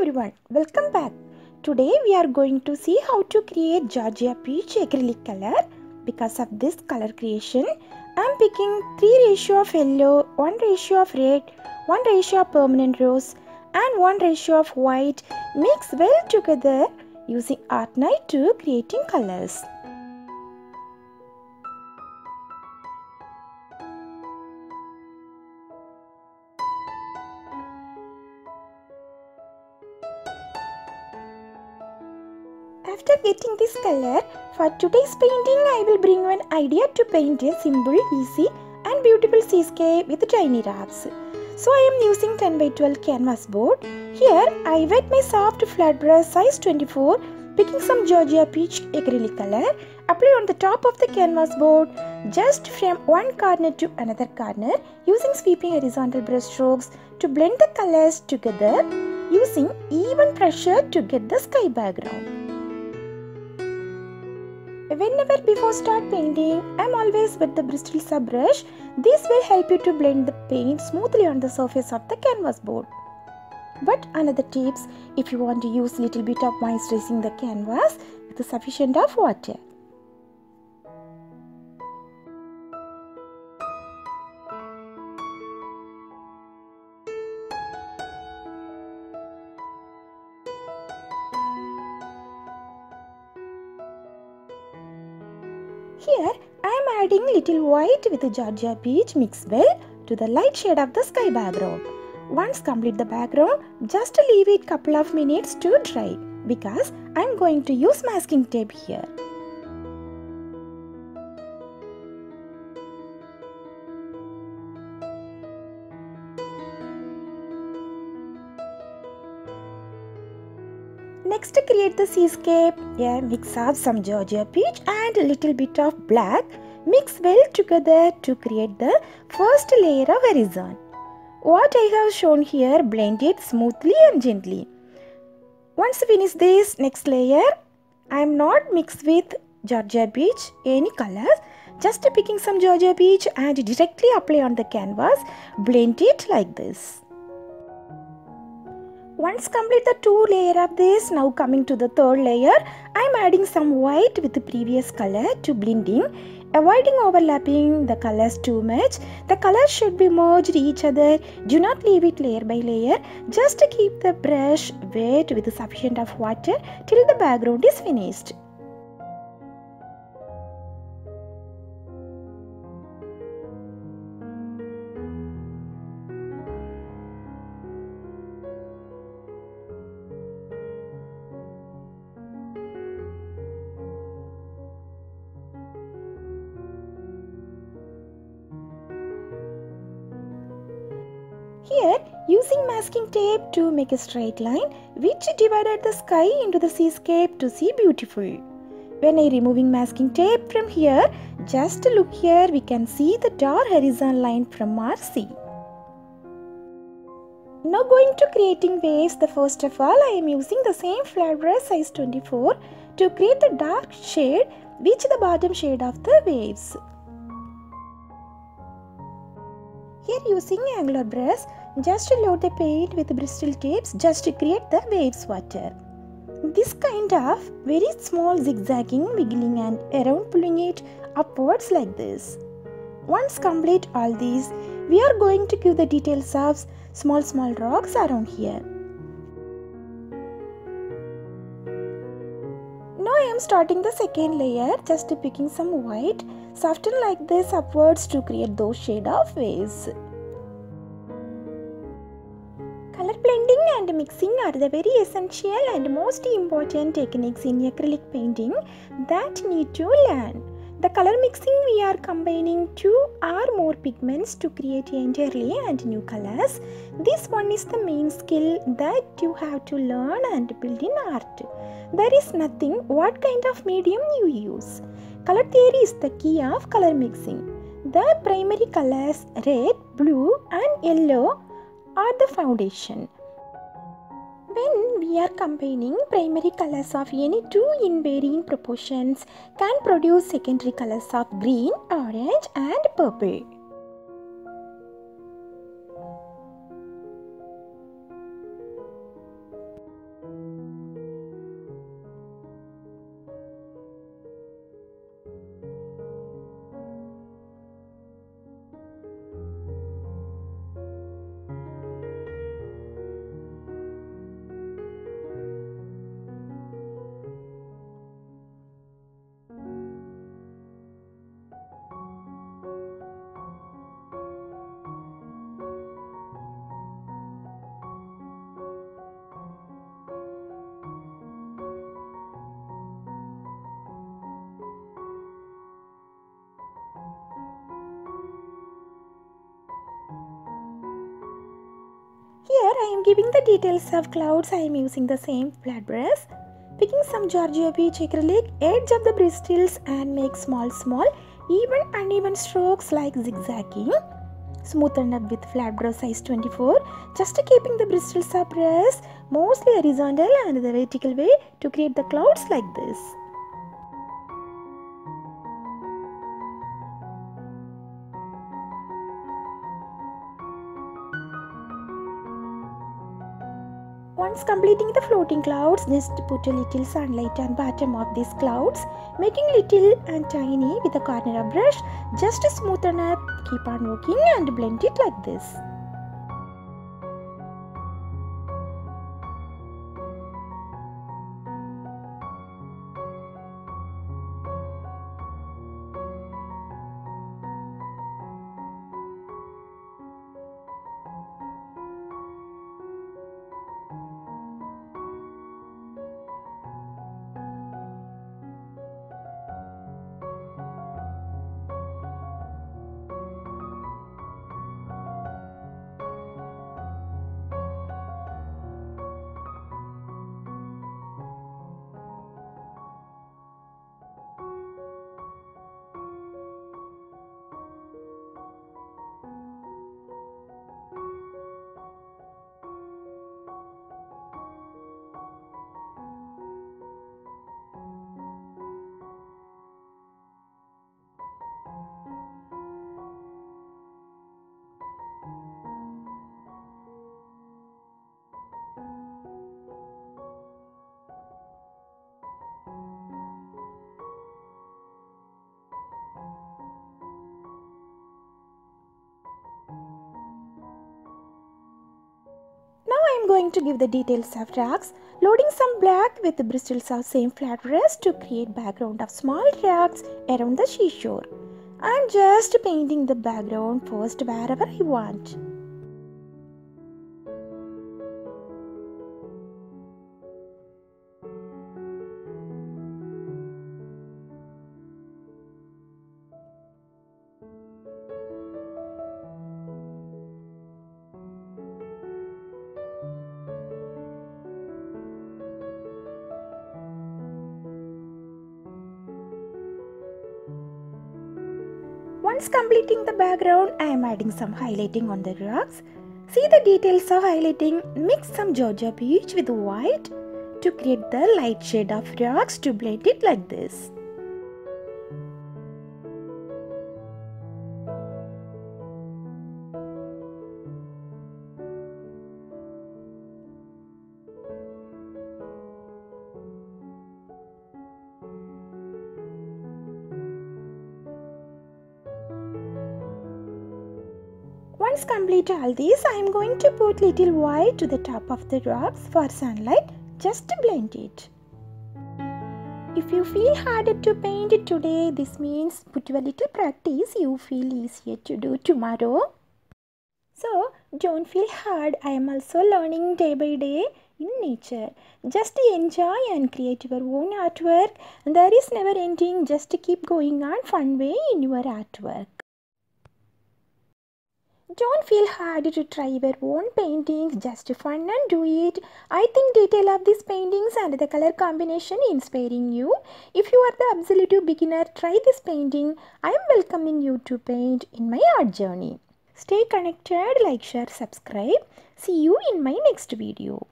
everyone, welcome back. Today we are going to see how to create Georgia peach acrylic color. Because of this color creation, I am picking 3 ratio of yellow, 1 ratio of red, 1 ratio of permanent rose and 1 ratio of white mix well together using art knife to creating colors. Getting this color, for today's painting I will bring you an idea to paint a simple, easy and beautiful seascape with tiny rocks. So I am using 10 by 12 canvas board. Here I wet my soft flat brush size 24 picking some Georgia peach acrylic color apply on the top of the canvas board just from one corner to another corner using sweeping horizontal brush strokes to blend the colors together using even pressure to get the sky background. Whenever before start painting, I am always with the Bristol sub brush. This will help you to blend the paint smoothly on the surface of the canvas board. But another tips, if you want to use little bit of moisturizing the canvas with a sufficient of water. Here I am adding little white with Georgia peach mix well to the light shade of the sky background. Once complete the background, just leave it couple of minutes to dry because I am going to use masking tape here. Next create the seascape. Yeah, mix up some Georgia peach and a little bit of black. Mix well together to create the first layer of horizon. What I have shown here, blend it smoothly and gently. Once finish this next layer, I am not mixed with Georgia peach any colors. Just picking some Georgia peach and directly apply on the canvas. Blend it like this. Once complete the two layer of this, now coming to the third layer, I am adding some white with the previous color to blending. avoiding overlapping the colors too much. The colors should be merged each other. Do not leave it layer by layer. Just keep the brush wet with sufficient of water till the background is finished. Here, using masking tape to make a straight line which divided the sky into the seascape to see beautiful. When I removing masking tape from here, just look here we can see the dark horizon line from our sea. Now going to creating waves, the first of all I am using the same flat brush size 24 to create the dark shade which the bottom shade of the waves. Here using angular brush, just load the paint with bristle tips just to create the waves water. This kind of very small zigzagging, wiggling and around pulling it upwards like this. Once complete all these, we are going to give the details of small small rocks around here. Now I am starting the second layer just picking some white, soften like this upwards to create those shade of waves. Color blending and mixing are the very essential and most important techniques in acrylic painting that need to learn. The color mixing we are combining two or more pigments to create entirely and new colors. This one is the main skill that you have to learn and build in art. There is nothing what kind of medium you use. Color theory is the key of color mixing. The primary colors red, blue and yellow are the foundation. When we are combining primary colors of any two in varying proportions can produce secondary colors of green, orange and purple. I am giving the details of clouds. I am using the same flat brush. Picking some Georgia Peach acrylic, edge of the bristles and make small small even uneven strokes like zigzagging. Smoothen up with flat brush size 24. Just keeping the bristles abreast, mostly horizontal and the vertical way to create the clouds like this. Once completing the floating clouds, just put a little sunlight on bottom of these clouds, making little and tiny with a corner of brush. Just smoothen up, keep on working and blend it like this. Going to give the details of rocks. Loading some black with the bristles of same flat brush to create background of small rocks around the seashore. I am just painting the background first wherever I want. Once completing the background, I am adding some highlighting on the rocks. See the details of highlighting. Mix some Georgia peach with white to create the light shade of rocks to blend it like this. Once complete all these, I am going to put little white to the top of the rocks for sunlight just to blend it. If you feel harder to paint it today, this means put a little practice, you feel easier to do tomorrow. So don't feel hard, I am also learning day by day in nature. Just enjoy and create your own artwork. There is never ending, just keep going on fun way in your artwork. Don't feel hard to try your own paintings, just fun and do it. I think detail of these paintings and the color combination inspiring you. If you are the absolute beginner, try this painting. I am welcoming you to paint in my art journey. Stay connected, like, share, subscribe. See you in my next video.